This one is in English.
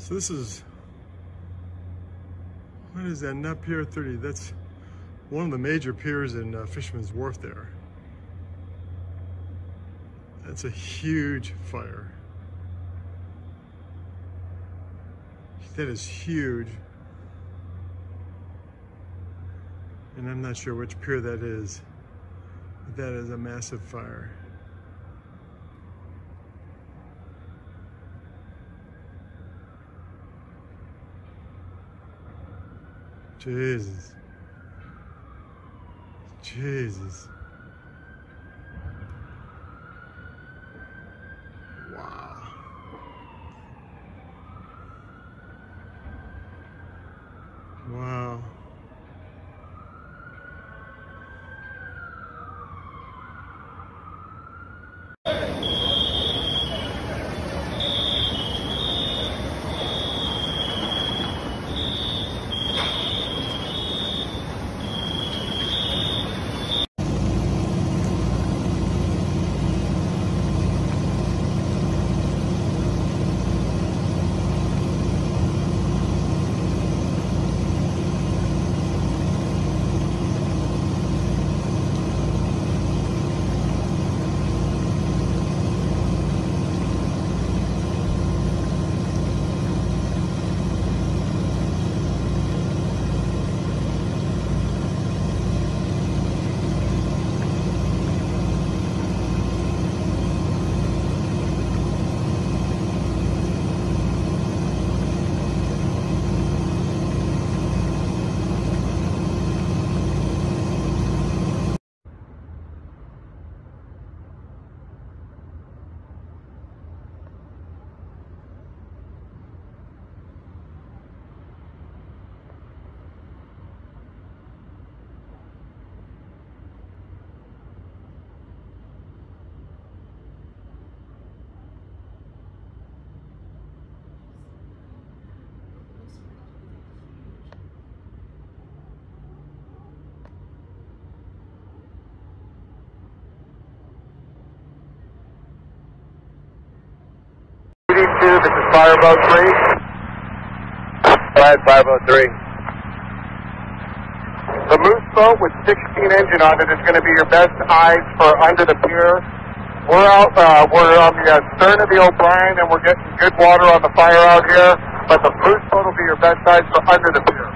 So this is, what is that? Not Pier 30. That's one of the major piers in uh, Fisherman's Wharf there. That's a huge fire. That is huge. And I'm not sure which pier that is. But that is a massive fire. Jesus. Jesus. Wow. Wow. Two, this is Fireboat 3. Flight 503. The Moose boat with 16 engine on it is going to be your best eyes for under the pier. We're out, uh, we're on the uh, stern of the O'Brien and we're getting good water on the fire out here, but the Moose boat will be your best eyes for under the pier.